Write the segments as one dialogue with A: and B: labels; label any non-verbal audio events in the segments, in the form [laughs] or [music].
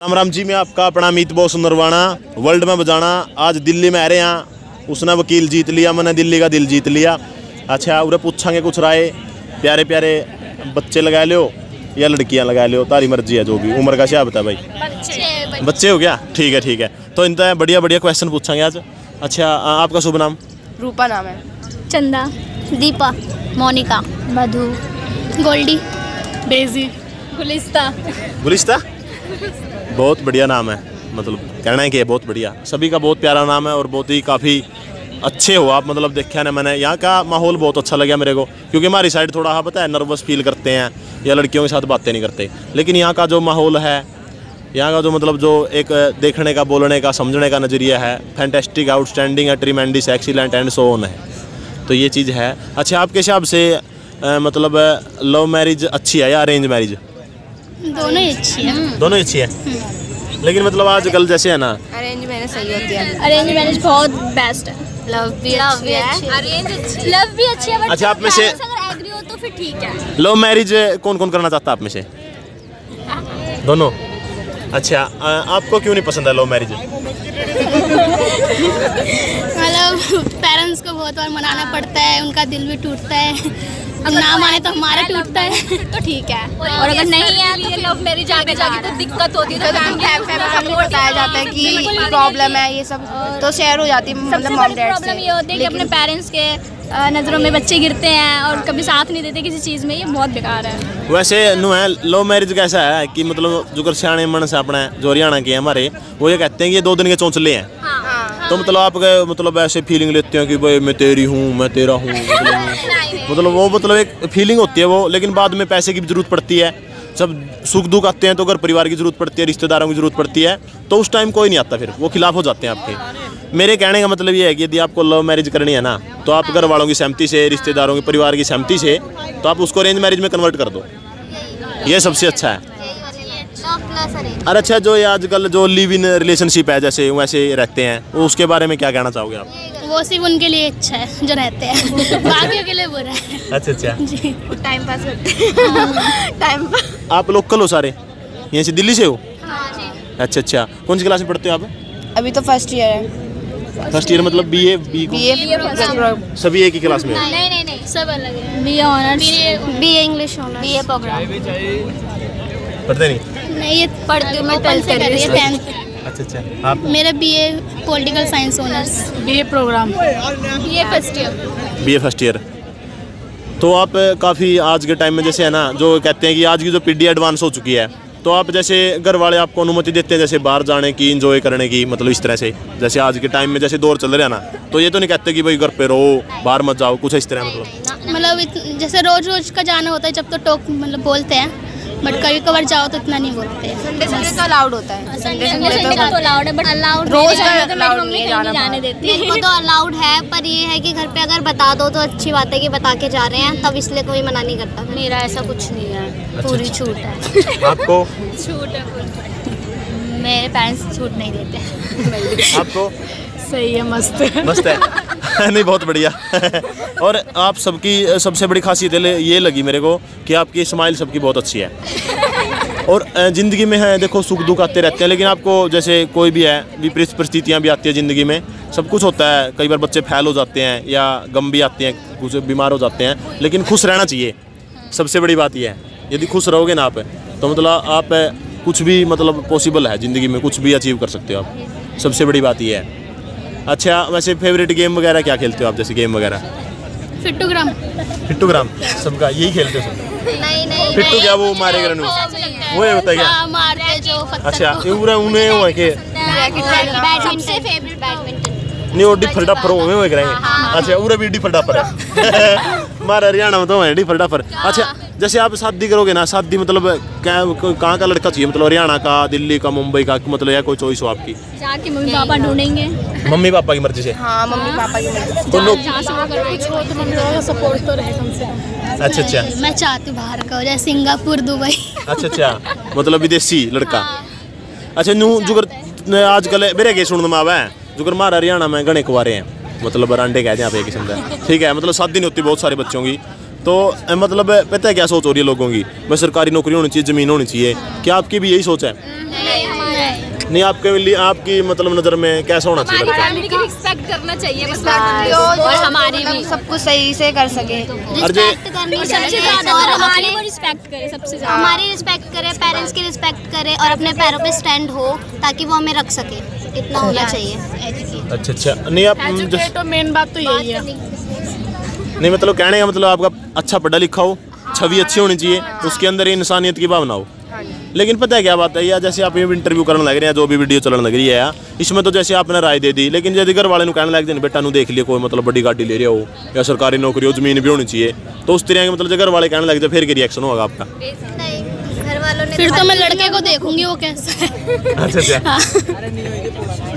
A: राम राम जी मैं आपका अपना अमित बहुत सुंदरवाना वर्ल्ड में बजाना। आज दिल्ली में आ रहे हैं। उसने वकील जीत लिया मैंने दिल्ली का दिल जीत लिया। अच्छा उरे पूछांगे कुछ राय। प्यारे प्यारे बच्चे लगा लियो या लड़कियाँ लगा लियो तारी मर्ज़ी है जो भी। उम्र का क्या बता भाई। बच्चे। बच्चे हो गया? ठीक है ठीक है। तो इनका बढ़िया बढ़िया क्वेश्चन पूछांगे आज। अच्छा आपका शुभ नाम?
B: रूपा नाम है।
C: Chanda
D: Deepa Monika
C: Madhu
D: Goldie
C: Daisy Gulista.
A: गुलिस्ता? बहुत बढ़िया नाम है मतलब कहना है कि बहुत बढ़िया। सभी का बहुत प्यारा नाम है और बहुत ही काफ़ी अच्छे हो आप मतलब देखा ना मैंने। यहाँ का माहौल बहुत अच्छा लगा मेरे को क्योंकि हमारी साइड थोड़ा हाँ पता है नर्वस फील करते हैं या लड़कियों के साथ बातें नहीं करते। लेकिन यहाँ का जो माहौल है यहाँ का जो मतलब जो एक देखने का बोलने का समझने का नज़रिया है फैंटेस्टिक आउटस्टैंडिंग है tremendous excellent and so on है। तो ये चीज़ है। अच्छा आपके हिसाब से अ, मतलब लव मैरिज अच्छी है या अरेंज मैरिज
D: दोनों ही अच्छी है।
A: दोनों ही अच्छी है? लेकिन मतलब आजकल जैसे है ना।
B: अरेंज मैरिज सही होती है।
C: अरेंज मैरिज बहुत बेस्ट है।
B: लव भी अच्छी है।
C: अरेंज अच्छी लव भी अच्छी है
A: अच्छा, आप में से-
C: अगर एग्री हो तो फिर ठीक है।
A: लव मैरिज कौन कौन करना चाहता है आप में से? दोनों। अच्छा आपको क्यों नहीं पसंद है लव मैरिज [laughs]
D: मतलब पेरेंट्स को बहुत बार मनाना पड़ता है उनका दिल भी टूटता है। अब ना माने तो हमारा टूटता है। तो ठीक है।
C: और अगर नहीं है तो लव मैरिज आगे जाके तो दिक्कत होती है तो
B: फैमिली को बताया जाता है कि प्रॉब्लम है ये सब तो शेयर हो जाती है मतलब मॉम
C: बड़ी
B: डैड
C: प्रॉब्लम
B: से।
C: ये होती है कि अपने पेरेंट्स के नज़रों में बच्चे गिरते हैं और कभी साथ नहीं देते किसी चीज़ में ये बहुत बेकार है।
A: वैसे नु है लव मैरिज कैसा है कि मतलब जो कर सियाने मन से अपने जो हरियाणा के हमारे वो ये कहते हैं कि ये दो दिन के चौंचले हाँ। तो मतलब आप गए- मतलब ऐसे फीलिंग लेते हो कि भाई मैं तेरी हूँ मैं तेरा हूँ [laughs] मतलब मतलब वो मतलब एक फीलिंग होती है वो लेकिन बाद में पैसे की भी ज़रूरत पड़ती है। जब सुख दुख आते हैं तो अगर परिवार की ज़रूरत पड़ती है रिश्तेदारों की ज़रूरत पड़ती है तो उस टाइम कोई नहीं आता फिर वो खिलाफ हो जाते हैं आपके। मेरे कहने का मतलब ये है कि यदि आपको लव मैरिज करनी है ना तो आप घर वालों की सहमति से रिश्तेदारों के परिवार की सहमति से तो आप उसको अरेंज मैरिज में कन्वर्ट कर दो। ये सबसे अच्छा है। और अच्छा जो ये आजकल जो लिव इन रिलेशनशिप है जैसे वैसे रहते हैं वो उसके बारे में क्या कहना चाहोगे आप?
D: वो सिर्फ़ उनके लिए अच्छा है जो रहते हैं। [laughs] बाकियों के लिए बुरा है।
A: अच्छा अच्छा।
D: जी।
B: टाइम पास करते टाइम पास
A: आप लोकल हो सारे? यहाँ से दिल्ली से हो? अच्छा अच्छा। कौन सी क्लास में पढ़ते हो आप?
B: अभी तो फ़र्स्ट ईयर है।
A: फ़र्स्ट ईयर मतलब B A B
B: B A
A: सभी एक ही क्लास में
D: नहीं नहीं नहीं सब अलग है।
C: B honours
D: B A English होना बी ए प्रोग्राम
A: पढ़ते नहीं?
D: नहीं ये पढ़ती हूँ मैं ट्वेल्थ कर रही है टेंथ
A: अच्छा अच्छा। आप?
D: मेरा B A political science honours B A programme
C: ये first year
A: B A first year तो आप काफ़ी आज के टाइम में जैसे है ना जो कहते हैं कि आज की जो पीढ़ी एडवांस हो चुकी है तो आप जैसे घर वाले आपको अनुमति देते हैं जैसे बाहर जाने की इंजॉय करने की मतलब इस तरह से? जैसे आज के टाइम में जैसे दौर चल रहा है ना तो ये तो नहीं कहते कि भाई घर पे रहो बाहर मत जाओ कुछ इस तरह मतलब?
D: मतलब जैसे रोज रोज का जाना होता है जब तो टोक मतलब बोलते हैं। बट कभी कभार जाओ तो इतना नहीं बोलते।
B: संडे संडे तो अलाउड होता है। संडे
C: संडे तो
B: तो
C: अलाउड है बट अलाउड
B: रोज का allowed नहीं है जाना
C: जाने देती।
E: मेरे तो अलाउड है पर ये है कि घर पे अगर बता दो तो अच्छी बात है कि बता के जा रहे हैं तब इसलिए कोई मना नहीं करता।
D: मेरा ऐसा कुछ नहीं है।
A: अच्छा,
D: पूरी
A: अच्छा।
D: छूट है।
A: आपको? [laughs]
C: छूट है
D: मेरे पेरेंट्स छूट नहीं देते। [laughs]
A: आपको?
C: सही है, मस्त
A: मस्त है। [laughs] नहीं, बहुत बढ़िया। [laughs] और आप सबकी, सबसे बड़ी खासियत ये लगी मेरे को कि आपकी स्माइल सबकी बहुत अच्छी है। [laughs] और ज़िंदगी में है, देखो, सुख दुख आते रहते हैं, लेकिन आपको जैसे कोई भी है, विपरीत परिस्थितियाँ भी आती है ज़िंदगी में, सब कुछ होता है। कई बार बच्चे फैल हो जाते हैं या गम भी आते हैं, कुछ बीमार हो जाते हैं, लेकिन खुश रहना चाहिए। सबसे बड़ी बात यह है, यदि खुश रहोगे ना आप तो मतलब आप, कुछ भी मतलब पॉसिबल है ज़िंदगी में, कुछ भी अचीव कर सकते हो आप। सबसे बड़ी बात यह है। अच्छा वैसे फेवरेट गेम वगैरह क्या खेलते हो आप जैसे गेम वगैरह?
D: फिट्टूग्राम
A: पिट्टूग्राम सबका यही खेलते हो सब?
D: नहीं नहीं
A: पिट्टू क्या वो मारे करने वो ये होता है क्या?
D: हाँ, मारते जो पत्थर
A: अच्छा ये पूरा उन्हें हुआ है कि
E: फेवरेट बैडमिंटन।
A: नहीं वो डिफर डफर हुए हुए करेंगे। अच्छा पूरा भी डिफर डफर है। [laughs] हमारे हरियाणा में तो है डिफर डफर। अच्छा जैसे आप शादी करोगे ना शादी मतलब क्या- कहाँ का लड़का चाहिए? मतलब हरियाणा का दिल्ली का मुंबई का मतलब या कोई चॉइस हो आपकी?
C: जाके मम्मी पापा ढूंढेंगे।
A: मम्मी पापा की मर्ज़ी से?
B: हाँ मम्मी पापा की मर्ज़ी
A: तो लोग
C: जहाँ से वो करवाएँगे
D: सपोर्ट तो रहे कम से कम।
A: अच्छा अच्छा।
D: मैं चाहती हूँ बाहर का हो जाए सिंगापुर दुबई।
A: अच्छा अच्छा। मतलब विदेशी लड़का। अच्छा नू जुगर आजकल मेरे के सुनने में आवा है जुगर मार हरियाणा में गणे कुआरे हैं। मतलब रांडे कहते हैं आप एक किस्म का ठीक है मतलब शादी नहीं होती बहुत सारे बच्चों की। तो मतलब पता है क्या सोच हो रही है लोगों की? मैं सरकारी नौकरी होनी चाहिए ज़मीन होनी चाहिए। क्या आपकी भी यही सोच है? नहीं आपके लिए आपकी मतलब नज़र में कैसा होना चाहिए
C: रिस्पेक्ट करना चाहिए बस
B: और हमारी भी। सब कुछ सही से कर सके।
A: और
E: रिस्पेक्ट करनी
C: सबसे ज़्यादा
E: और
C: तो हमारी
E: अपने
C: को रिस्पेक्ट करे सबसे ज़्यादा।
E: हमारी रिस्पेक्ट करे पेरेंट्स की रिस्पेक्ट करे और अपने पैरों पे स्टैंड हो ताकि वो हमें रख सके। इतना होना चाहिए।
A: अच्छा अच्छा। नहीं आप
D: तो मेन बात तो यही है।
A: नहीं मतलब कहने का मतलब आपका अच्छा पढ़ा लिखा हो छवि अच्छी होनी चाहिए उसके अंदर ये इंसानियत की भावना हो। लेकिन पता है क्या बात है या जैसे आप ये इंटरव्यू करने लग रहे हैं जो भी वीडियो चलने लग रही है यार, इसमें तो जैसे आपने राय दे दी लेकिन यदि घर वाले कहने लग जाए बेटा देख लिया कोई मतलब बड़ी गाड़ी ले रहा हो या सरकारी नौकरी हो ज़मीन भी होनी चाहिए। तो उस तरह के मतलब घर वाले कहने लग जाए फिर के रिएक्शन होगा आपका?
E: वालों ने
D: फिर तो मैं लड़के को देखूँगी वो कैसा? है
A: अच्छा। अच्छा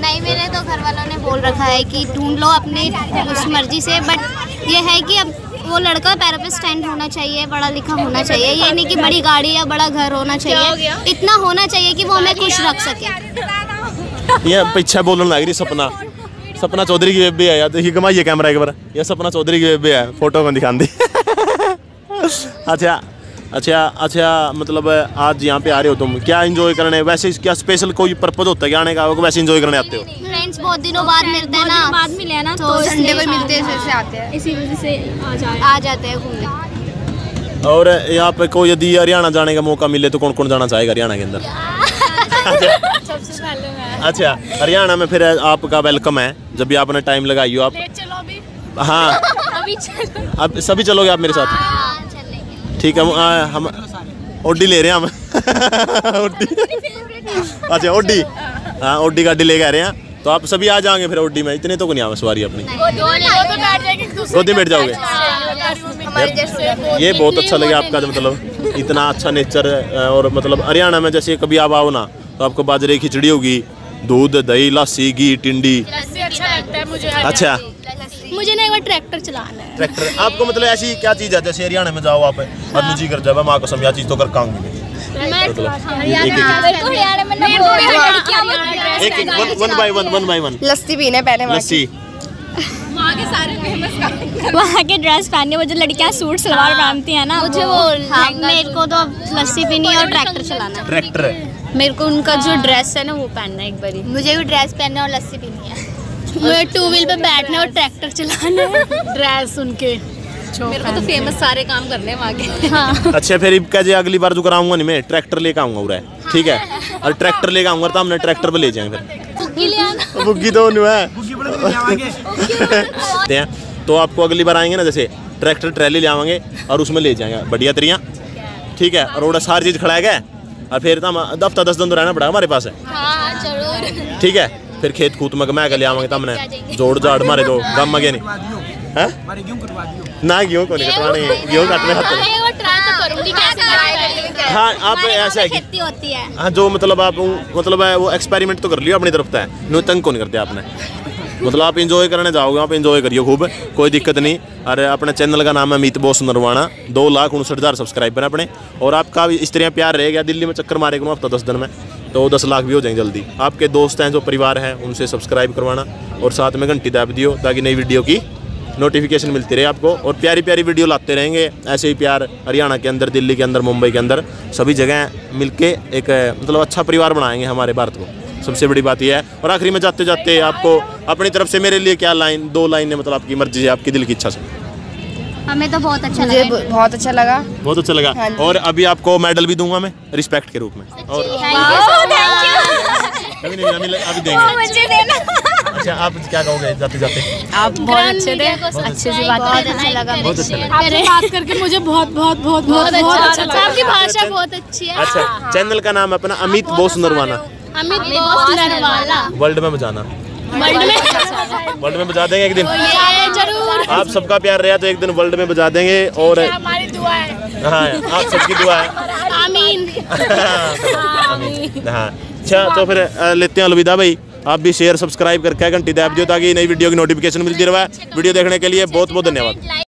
E: नहीं मेरे तो घर वालों ने बोल रखा है कि ढूंढ लो अपनी उस मर्ज़ी से बट ये है कि अब वो लड़का पैरों पे स्टैंड होना चाहिए पढ़ा लिखा होना चाहिए। ये नहीं कि बड़ी गाड़ी या बड़ा घर होना चाहिए। इतना होना चाहिए कि वो हमें खुश रख सके।
A: ये पीछे बोलने लग रही सपना। सपना चौधरी की बेबी है यार देखिए घुमाइए कैमरा एक बार। ये सपना चौधरी की बेबी है फ़ोटो में दिखान दी। [laughs] अच्छा अच्छा अच्छा मतलब आज यहाँ पे आ रहे हो तुम। क्या एंजॉय करने? वैसे क्या स्पेशल कोई पर्पज होता है क्या आने का? वैसे एंजॉय करने आते हो।
E: फ्रेंड्स बहुत दिनों बाद मिलते हैं ना।
C: बाद मिले ना
E: तो
C: तो
B: संडे को मिलते हैं आते हैं।
C: इसी वजह से आ
E: जाते हैं घूमने।
A: और यहाँ पे कोई यदि हरियाणा जाने का मौका मिले तो कौन कौन जाना चाहेगा हरियाणा के अंदर?
C: सबसे पहले मैं
A: अच्छा हरियाणा में फिर आपका वेलकम है जब भी आपने टाइम लगाई हो आप। हाँ। [laughs]
C: अभी चलो।
A: अब सभी चलोगे आप मेरे साथ?
E: हाँ।
A: ठीक है हम आ, हम ओडी ले रहे हैं हम। ओडी। अच्छा ओडी। हाँ ओडी गाड़ी लेके आ रहे हैं। तो आप सभी आ जाओगे फिर ओडी में इतने तो को नहीं आवे सवारी अपनी। गोदी में बैठ जाओगे? ये बहुत अच्छा लगे आपका मतलब इतना अच्छा नेचर और मतलब हरियाणा में जैसे कभी आप आओ ना तो आपको बाजरे की खिचड़ी होगी दूध दही लस्सी घी टिंडी।
D: अच्छा लगता है मुझे ना एक बार ट्रैक्टर चलाना है।
A: ट्रैक्टर? आपको मतलब ऐसी क्या चीज़ है? जैसे हरियाणा में जाओ आप और जी कर जाओ माँ कसम यह चीज़ तो कर खाऊँगी एक एक
C: मेरे को हरियाणा में ना बहुत लड़कियाँ
A: एक एक one one by one one by one
B: लस्सी पीने पहले वहाँ की।
A: लस्सी।
C: वहाँ के सारे फ़ेमस वहाँ के ड्रेस पहनने वो जो लड़कियाँ सूट सलवार पहनती हैं ना मुझे वो
E: हाँ मेरे को तो लस्सी पीनी है और ट्रैक्टर चलाना है।
A: ट्रैक्टर
C: मेरे को उनका जो ड्रेस है ना वो पहनना है एक बारी।
E: मुझे भी ड्रेस पहनना और लस्सी पीनी है।
D: मुझे टू व्हील पे बैठना और ट्रैक्टर चलाना है। ड्रेस उनके।
C: मेरे को तो फ़ेमस सारे काम करने हैं वहाँ के हाँ।
A: अच्छा फिर इब कहे अगली बार जो कराऊँगा नहीं मैं ट्रैक्टर लेके आऊँगा उरे ठीक है? और ट्रैक्टर लेके आऊँगा तो हमने ट्रैक्टर पे ले जाएँगे फिर। बुग्गी तो नहीं है। ते हैं। [laughs] तो आपको अगली बार आएँगे ना जैसे ट्रैक्टर ट्रैली ले आवांगे और उसमें ले जाएँगे। बढ़िया तरिया ठीक है? और वो सारी चीज़ खड़ा गया और फिर तो हम हफ़्ता दस दिन तो रहना पड़ा हमारे पास। है
E: हाँ ज़रूर।
A: ठीक है? फिर खेत कूत में मैं के ले आवांगे तो जोड़ जाड़ मारे दो गम मगे नहीं। हैं? ना गेहूँ को नहीं कटवाने गेहूँ काटने हाथ
D: तो
A: हाँ आप ऐसा है कि
E: खेती है।
A: हाँ जो मतलब आप मतलब है वो एक्सपेरिमेंट तो कर लियो अपनी तरफ़ से। नो तंग को नहीं करते आपने? मतलब आप इंजॉय करने जाओगे आप इंजॉय करियो खूब। कोई दिक्कत नहीं। अरे अपने चैनल का नाम है मीत बोस नरवाना दो लाख उनसठ हज़ार सब्सक्राइबर हैं अपने। और आपका इस तरह प्यार रहेगा दिल्ली में चक्कर मारेगा हफ़्ता दस दिन में। तो दस लाख भी हो जाएँगे जल्दी। आपके दोस्त हैं, जो परिवार हैं, उनसे सब्सक्राइब करवाना और साथ में घंटी दाब दियो ताकि नई वीडियो की नोटिफिकेशन मिलती रहे आपको। और प्यारी प्यारी वीडियो लाते रहेंगे, ऐसे ही प्यार हरियाणा के अंदर, दिल्ली के अंदर, मुंबई के अंदर, सभी जगह मिलके एक मतलब अच्छा परिवार बनाएँगे हमारे भारत को। सबसे बड़ी बात यह है। और आखिरी में जाते जाते आपको अपनी तरफ़ से मेरे लिए क्या लाइन दो लाइन है मतलब आपकी मर्ज़ी है आपकी दिल की इच्छा से।
E: हमें तो बहुत अच्छा
B: मुझे
E: लगा।
B: बहुत अच्छा लगा।
A: बहुत अच्छा लगा।
B: हाँ
A: और अभी आपको मेडल भी दूँगा मैं रिस्पेक्ट के रूप में। और नहीं अभी देंगे। अच्छा आप क्या कहोगे जाते जाते?
C: आप बहुत अच्छे थे। अच्छे से बात
E: बहुत अच्छा लगा
A: बहुत अच्छा लगा
D: आपसे बात करके मुझे बहुत बहुत बहुत बहुत बहुत अच्छा लगा। आपकी भाषा
A: अच्छा,
D: बहुत अच्छी है।
A: अच्छा चैनल का नाम अपना अमित बोस नरवाना।
D: अमित बोस नरवाला
A: वर्ल्ड में बजाना
D: वर्ल्ड में।
A: वर्ल्ड में बजा देंगे एक दिन।
D: ज़रूर।
A: आप सबका प्यार रहा तो एक दिन वर्ल्ड में बजा देंगे और
D: हमारी दुआ है।
A: हाँ आप सबकी दुआ है।
D: आमीन।
A: आमीन। हाँ। अच्छा तो फिर लेते हैं अलविदा भाई। आप भी शेयर सब्सक्राइब करके घंटी दाब दियो ताकि नई वीडियो की नोटिफिकेशन मिलती रहे। वीडियो देखने के लिए बहुत बहुत धन्यवाद।